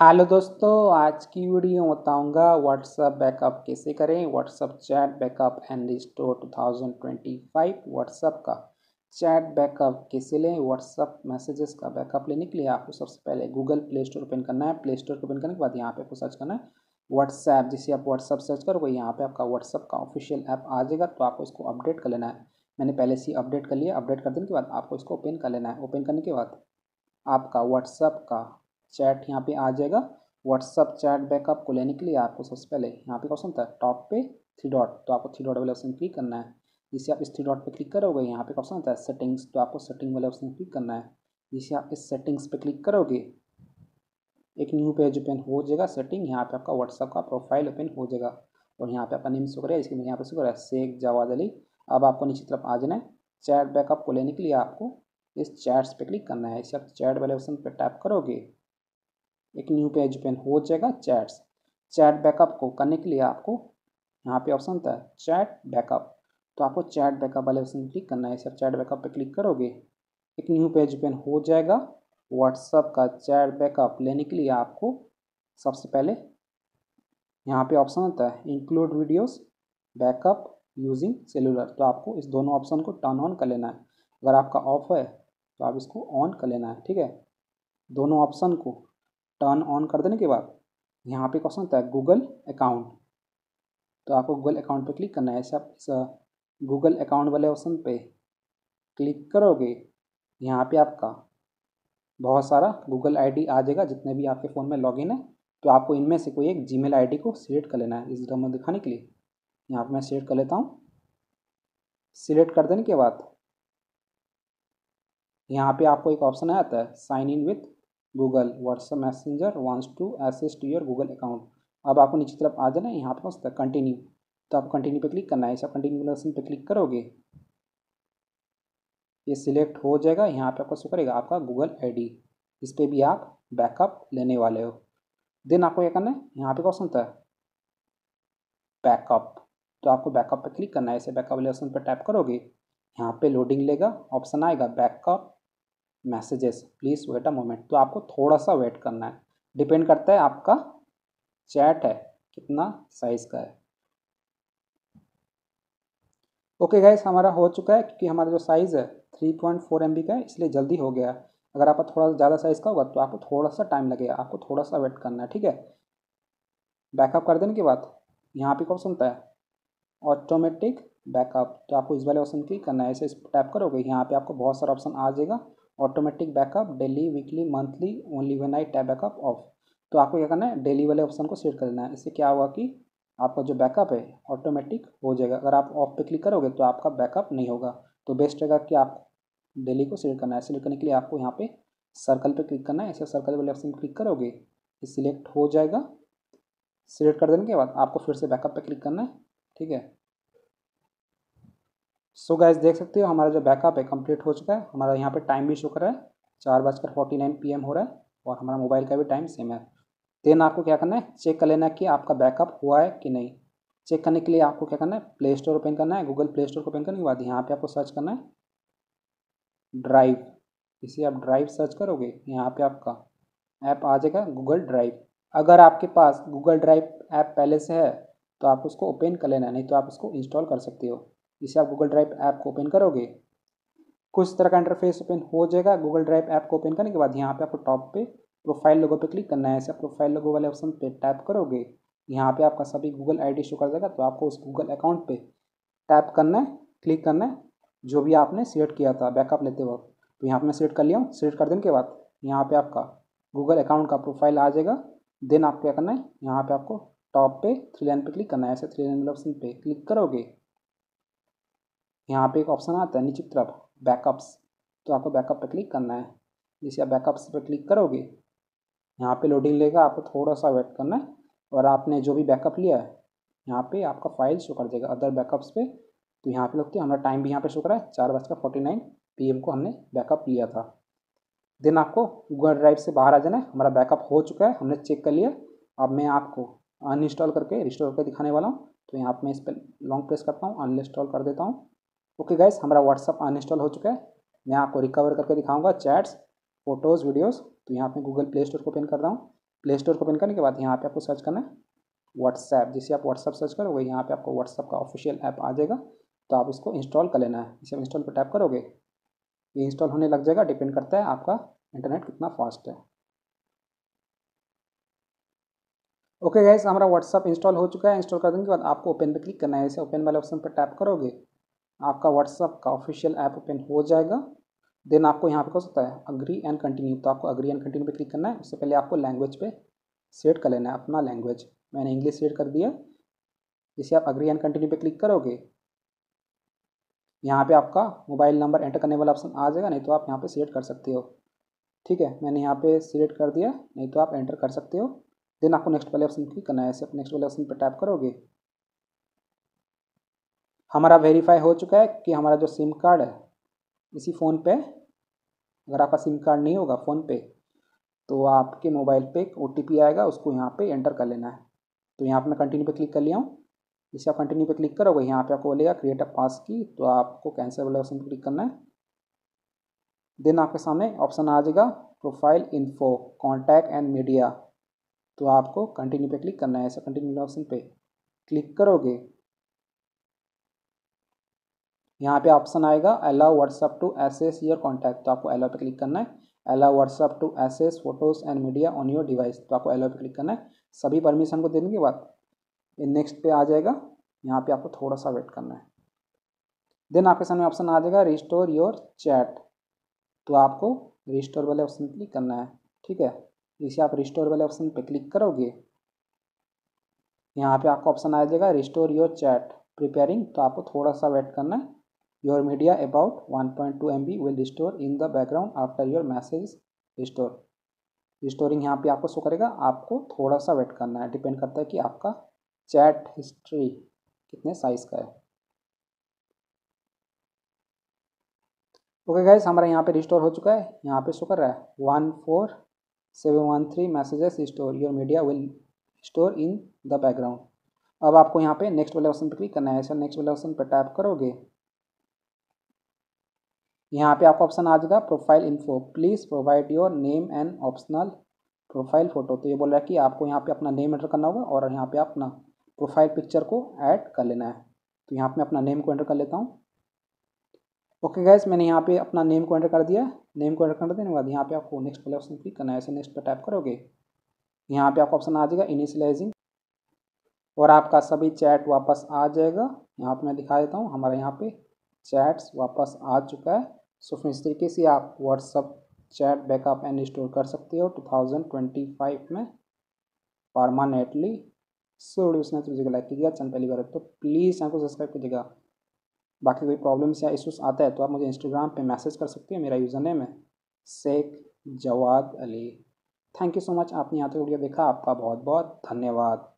Hello दोस्तों, आज की वीडियो बताऊँगा व्हाट्सअप बैकअप कैसे करें। WhatsApp chat backup and restore 2025 WhatsApp का चैट बैकअप कैसे लें। व्हाट्सअप मैसेजेस का बैकअप लेने के लिए आपको सबसे पहले गूगल प्ले स्टोर ओपन करना है। प्ले स्टोर ओपन करने के बाद यहाँ पे आपको सर्च करना है व्हाट्सएप जिसे आप व्हाट्सअप सर्च करोगे, यहाँ पे आपका व्हाट्सअप का ऑफिशियल ऐप आ जाएगा तो आपको इसको अपडेट कर लेना है। मैंने पहले से अपडेट कर लिया। अपडेट कर देने के बाद आपको इसको ओपन कर लेना है। ओपन करने के बाद आपका व्हाट्सअप का चैट यहाँ पे आ जाएगा। व्हाट्सअप चैट बैकअप को लेने के लिए आपको सबसे पहले यहाँ पे ऑप्शन था, टॉप पे थ्री डॉट तो आपको थ्री डॉट वाले ऑप्शन क्लिक करना है। जिससे आप इस थ्री डॉट पे क्लिक करोगे, यहाँ पे ऑप्शन आता है सेटिंग्स तो आपको सेटिंग वाले ऑप्शन क्लिक करना है। जिससे आप इस सेटिंग्स पे क्लिक करोगे, एक न्यू पेज ओपन हो जाएगा सेटिंग यहाँ पे आपका व्हाट्सअप का प्रोफ़ाइल ओपन हो जाएगा। और यहाँ पे आपका नेम शो करेगा इसके लिए यहाँ पे शो करेगा शेख जवाद अली अब आपको नीचे तरफ़ आ जाना है। चैट बैकअप को लेने के लिए आपको इस चैट्स पे क्लिक करना है। इसे आप चैट वाले ऑप्शन पे टैप करोगे एक न्यू पेज ओपन हो जाएगा चैट्स चैट बैकअप को करने के लिए आपको यहाँ पे ऑप्शन था चैट बैकअप तो आपको चैट बैकअप वाले ऑप्शन क्लिक करना है। सब चैट बैकअप पे क्लिक करोगे, एक न्यू पेज ओपन हो जाएगा। व्हाट्सअप का चैट बैकअप लेने के लिए आपको सबसे पहले यहाँ पे ऑप्शन होता है include videos backup using cellular तो आपको इस दोनों ऑप्शन को टर्न ऑन कर लेना है। अगर आपका ऑफ़ है तो आप इसको ऑन कर लेना है, ठीक है? दोनों ऑप्शन को टर्न ऑन कर देने के बाद, यहाँ पे क्वेश्चन होता है गूगल अकाउंट तो आपको गूगल अकाउंट पे क्लिक करना है। ऐसे आप गूगल अकाउंट वाले ऑप्शन पे क्लिक करोगे, यहाँ पे आपका बहुत सारा गूगल आईडी आ जाएगा। जितने भी आपके फ़ोन में लॉगिन है तो आपको इनमें से कोई एक जीमेल आईडी को सिलेक्ट कर लेना है इस ड्रम में दिखाने के लिए। यहाँ पर मैं सिलेक्ट कर लेता हूँ। सिलेक्ट कर देने के बाद, यहाँ पे आपको एक ऑप्शन आता है sign in with Google WhatsApp messenger, wants to assist your Google account. अब आपको नीचे तरफ़ आ जाना है, यहाँ पे होता है कंटिन्यू तो आप कंटिन्यू पे क्लिक करना है। ऐसा कंटिन्यू ऑप्शन पे क्लिक करोगे, ये सिलेक्ट हो जाएगा। यहाँ पे आपको शो करेगा आपका गूगल आईडी इस पर भी आप बैकअप लेने वाले हो। देन आपको क्या करना है, यहाँ पे क्वेश्चन था बैकअप तो आपको बैकअप पे क्लिक करना है। ऐसे बैकअप वाले ऑप्शन पर टैप करोगे, यहाँ पे लोडिंग लेगा ऑप्शन आएगा backup messages please wait a moment तो आपको थोड़ा सा वेट करना है। डिपेंड करता है आपका चैट है, कितना साइज़ का है। ओके okay गाइस हमारा हो चुका है क्योंकि हमारा जो साइज़ है 3.4 पॉइंट फोर एम का है, इसलिए जल्दी हो गया। अगर आपका थोड़ा ज़्यादा साइज़ का होगा तो आपको थोड़ा सा टाइम लगेगा। आपको थोड़ा सा वेट करना है, ठीक है? बैकअप कर देने के बाद, यहाँ पे ऑप्शन होता है? ऑटोमेटिक बैकअप तो आपको इस वाले ऑप्शन क्लिक करना है। ऐसे टैप करोगे, यहाँ पे आपको बहुत सारा ऑप्शन आ जाएगा। Automatic backup daily weekly monthly only when I tap backup off तो आपको क्या करना है? डेली वाले ऑप्शन को सेट कर देना है। इससे क्या हुआ कि आपका जो बैकअप है ऑटोमेटिक हो जाएगा। अगर आप ऑफ़ पे क्लिक करोगे तो आपका बैकअप नहीं होगा। तो बेस्ट रहेगा कि आप डेली को सिलेक्ट करना है। सिलेक्ट करने के लिए आपको यहाँ पे सर्कल पे क्लिक करना है। ऐसे सर्कल वाले ऑप्शन क्लिक करोगे, ये सिलेक्ट हो जाएगा। सिलेक्ट कर देने के बाद आपको फिर से बैकअप पे क्लिक करना है। ठीक है? सो गैस देख सकते हो, हमारा जो बैकअप है कंप्लीट हो चुका है। हमारा यहाँ पे टाइम भी शो कर रहा है, चार बजकर फोर्टी नाइन पीएम हो रहा है और हमारा मोबाइल का भी टाइम सेम है। देन आपको क्या करना है? चेक कर लेना है कि आपका बैकअप हुआ है कि नहीं। चेक करने के लिए आपको क्या करना है? प्ले स्टोर ओपन करना है गूगल प्ले स्टोर को ओपन करने के बाद यहाँ पे आपको सर्च करना है ड्राइव इसे आप ड्राइव सर्च करोगे, यहाँ पे आपका ऐप आ जाएगा गूगल ड्राइव अगर आपके पास गूगल ड्राइव ऐप पहले से है तो आप उसको ओपन कर लेना, नहीं तो आप उसको इंस्टॉल कर सकते हो। जिसे आप गूगल ड्राइव ऐप को ओपन करोगे, कुछ तरह का इंटरफेस ओपन हो जाएगा। गूगल ड्राइव ऐप को ओपन करने के बाद यहाँ पे आपको टॉप पे प्रोफ़ाइल लोगो पे क्लिक करना है। ऐसे प्रोफ़ाइल लोगो वाले ऑप्शन पे टैप करोगे, यहाँ पे आपका सभी गूगल आईडी शो कर देगा तो आपको उस गूगल अकाउंट पे टैप करना है क्लिक करना है, जो भी आपने सिलेक्ट किया था बैकअप लेते वक्त। तो यहाँ पर मैं सिलेक्ट कर लिया हूँ। सिलेक्ट कर देने के बाद यहाँ पर आपका गूगल अकाउंट का प्रोफ़ाइल आ जाएगा। देन आपको क्या करना है? यहाँ पर आपको टॉप पे थ्री लाइन पे क्लिक करना है। ऐसे थ्री लाइन ऑप्शन पे क्लिक करोगे यहाँ पे एक ऑप्शन आता है नीचे की तरफ़ बैकअप्स तो आपको बैकअप पर क्लिक करना है। जैसे आप बैकअप्स पर क्लिक करोगे, यहाँ पे लोडिंग लेगा, आपको थोड़ा सा वेट करना है और आपने जो भी बैकअप लिया है, यहाँ पे आपका फ़ाइल शो कर देगा अदर बैकअप्स पे। तो यहाँ पे लगते हैं हमारा टाइम भी यहाँ पे शो करा है, चार बजकर फोर्टी नाइन पी को हमने बैकअप लिया था। देन आपको गूगल ड्राइव से बाहर आ जाना है, हमारा बैकअप हो चुका है, हमने चेक कर लिया। अब मैं आपको अनइंस्टॉल करके रिस्टोर करके दिखाने वाला हूँ। तो यहाँ पर मैं इस पर लॉन्ग प्रेस करता हूँ अनइंस्टॉल कर देता हूँ। ओके गाइस हमारा व्हाट्सअप अनइंस्टॉल हो चुका है। मैं आपको रिकवर करके दिखाऊँगा चैट्स फ़ोटोज़ वीडियोस तो यहाँ पे गूगल प्ले स्टोर को ओपन कर रहा हूँ। प्ले स्टोर को ओपन करने के बाद यहाँ पे आपको सर्च करना है व्हाट्सएप जिसे आप व्हाट्सएप सर्च करोगे यहाँ पे आपको व्हाट्सएप का ऑफिशियल ऐप आ जाएगा। तो आप इसको इंस्टॉल कर लेना है। इसे इंस्टॉल पर टैप करोगे, ये इंस्टॉल होने लग जाएगा। डिपेंड करता है आपका इंटरनेट कितना फास्ट है। ओके गैस हमारा व्हाट्सअप इंस्टॉल हो चुका है। इंस्टॉल करने के बाद आपको ओपन पे क्लिक करना है। इसे ओपन वाले ऑप्शन पर टैप करोगे। आपका व्हाट्सअप का ऑफिशियल ऐप ओपन हो जाएगा। देन आपको यहाँ पे क्या सकता है? अग्री एंड कंटिन्यू तो आपको अग्री एंड कंटिन्यू पे क्लिक करना है। उससे पहले आपको लैंग्वेज पे सेट कर लेना है अपना लैंग्वेज मैंने इंग्लिश सेट कर दिया। जिसे आप अग्री एंड कंटिन्यू पे क्लिक करोगे, यहाँ पे आपका मोबाइल नंबर एंटर करने वाला ऑप्शन आ जाएगा, नहीं तो आप यहाँ पे सिलेक्ट कर सकते हो। ठीक है? मैंने यहाँ पे सिलेक्ट कर दिया, नहीं तो आप एंटर कर सकते हो। देन आपको नेक्स्ट वाले ऑप्शन क्लिक करना है। ऐसे नेक्स्ट वाले ऑप्शन पर टैप करोगे हमारा वेरीफाई हो चुका है कि हमारा जो सिम कार्ड है, इसी फ़ोन पे, अगर आपका सिम कार्ड नहीं होगा फ़ोन पे तो आपके मोबाइल पे एक ओ आएगा, उसको यहाँ पे एंटर कर लेना है। तो यहाँ पे मैं कंटिन्यू पे क्लिक कर लिया हूँ। जैसे आप कंटिन्यू पे क्लिक करोगे, यहाँ पे आपको बोलेगा क्रिएट अ पास की तो आपको कैंसिल वाले ऑप्शन पर क्लिक करना है। देन आपके सामने ऑप्शन आ जाएगा profile info contact and media तो आपको कंटिन्यू पे क्लिक करना है, ऐसा कंटिन्यू ऑप्शन पे क्लिक करोगे यहाँ पे ऑप्शन आएगा allow WhatsApp to access your contact तो आपको अलाउ पे क्लिक करना है। Allow WhatsApp to access photos and media on your device तो आपको अलाउ पे क्लिक करना है। सभी परमिशन को देने के बाद, ये नेक्स्ट पे आ जाएगा। यहाँ पे आपको थोड़ा सा वेट करना है। देन आपके सामने ऑप्शन आ जाएगा रिस्टोर योर चैट तो आपको रिस्टोर वाले ऑप्शन क्लिक करना है। ठीक है? इसे आप रिस्टोर वाले ऑप्शन पे क्लिक करोगे, यहाँ पे आपको ऑप्शन आ जाएगा रिस्टोर योर चैट प्रिपेयरिंग तो आपको थोड़ा सा वेट करना है। Your media about 1.2 point two M B will restore in the background after your message restore restoring यहाँ पे आपको शो करेगा, आपको थोड़ा सा वेट करना है। डिपेंड करता है कि आपका चैट हिस्ट्री कितने साइज़ का है। ओके गाइज़ हमारा यहाँ पे रिस्टोर हो चुका है। यहाँ पे शो कर रहा है। One four seven one three messages store your media will store in the background अब आपको यहाँ पे नेक्स्ट वाले ऑप्शन पर क्लिक करना है। सर नेक्स्ट वाले ऑप्शन पर टैप करोगे यहाँ पे आपका ऑप्शन आ जाएगा profile info please provide your name and optional profile photo तो ये बोल रहा है कि आपको यहाँ पे अपना नेम एंटर करना होगा और यहाँ पे अपना प्रोफ़ाइल पिक्चर को ऐड कर लेना है। तो यहाँ पे मैं अपना नेम को एंटर कर लेता हूँ। ओके गैस मैंने यहाँ पे अपना नेम को एंटर कर दिया। नेम को एंटर कर देने के बाद यहाँ पे आपको नेक्स्ट वाले ऑप्शन क्लिक करना है। ऐसे नेक्स्ट पर टाइप करोगे, यहाँ पे आपको ऑप्शन आ जाएगा इनिशलाइजिंग और आपका सभी चैट वापस आ जाएगा। यहाँ पे मैं दिखा देता हूँ, हमारे यहाँ पे चैट्स वापस आ चुका है। सो फ्रेंड्स इस तरीके से आप WhatsApp chat backup and store कर सकते हो 2025 में परमानेंटली सो वीडियो उसने तो लाइक कीजिएगा, चैनल पहली बार तो प्लीज़ चैनल को सब्सक्राइब कीजिएगा। बाकी कोई प्रॉब्लम्स या इशूज़ आता है तो आप मुझे इंस्टाग्राम पे मैसेज कर सकते हैं, मेरा यूज़र नेम है Shaikh Jawad Ali thank you so much आपने यहाँ तक वीडियो देखा, आपका बहुत बहुत धन्यवाद।